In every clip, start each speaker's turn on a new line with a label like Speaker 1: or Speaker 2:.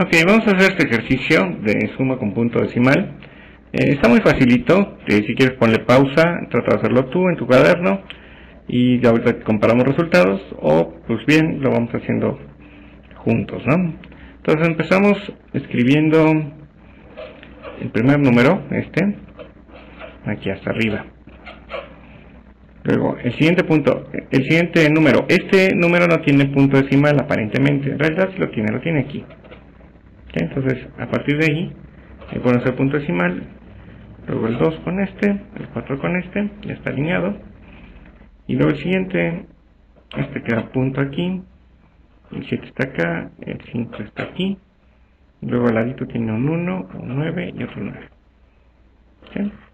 Speaker 1: Ok, vamos a hacer este ejercicio de suma con punto decimal. Eh, está muy facilito, eh, si quieres ponle pausa, trata de hacerlo tú en tu cuaderno y ahorita comparamos resultados o pues bien lo vamos haciendo juntos, ¿no? Entonces empezamos escribiendo el primer número, este, aquí hasta arriba. Luego, el siguiente punto, el siguiente número, este número no tiene punto decimal aparentemente, en realidad sí lo tiene, lo tiene aquí. Entonces, a partir de ahí, le ponemos el punto decimal, luego el 2 con este, el 4 con este, ya está alineado. Y luego el siguiente, este queda punto aquí, el 7 está acá, el 5 está aquí, luego al ladito tiene un 1, un 9 y otro 9.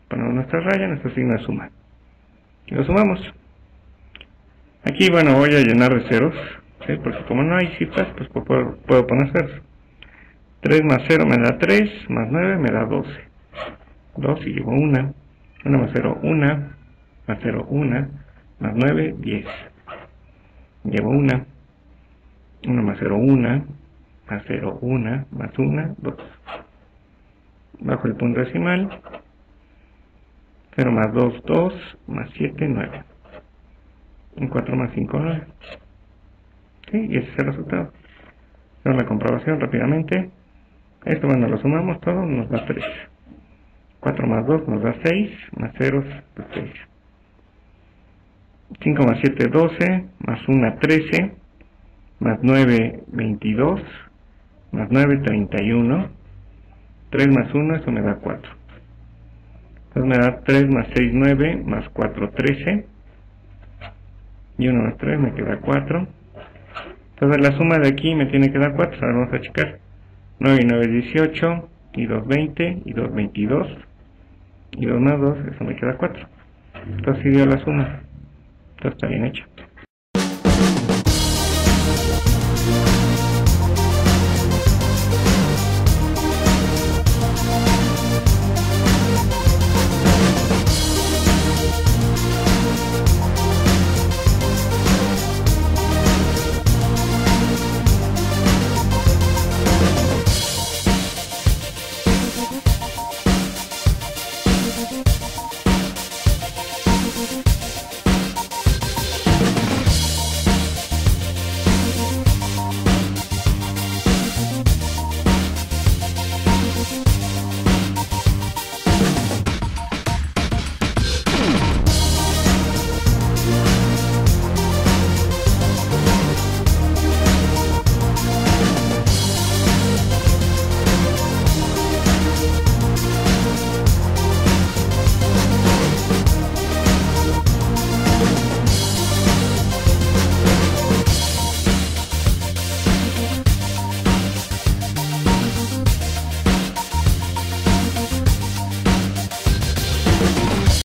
Speaker 1: Ponemos nuestra raya, nuestro signo de suma. Y lo sumamos. Aquí, bueno, voy a llenar de ceros, porque como no hay cifras, pues puedo, puedo poner ceros. 3 más 0 me da 3, más 9 me da 12. 2 y llevo 1. 1 más 0, 1. Más 0, 1. Más 9, 10. Llevo 1. 1 más 0, 1. Más 0, 1. Más 1, 2. Bajo el punto decimal. 0 más 2, 2. Más 7, 9. 4 más 5, 9. ¿Sí? Y ese es el resultado. Hacemos la comprobación rápidamente. Esto, bueno, lo sumamos todo, nos da 3. 4 más 2 nos da 6, más 0, pues 6. 5 más 7, 12, más 1, 13, más 9, 22, más 9, 31. 3 más 1, eso me da 4. Entonces me da 3 más 6, 9, más 4, 13. Y 1 más 3 me queda 4. Entonces la suma de aquí me tiene que dar 4. Ahora vamos a checar. 9 y 9 18 y 2 20 y 2 22 y 2 más 2, eso me queda 4. Entonces si dio la suma. Entonces está bien hecho.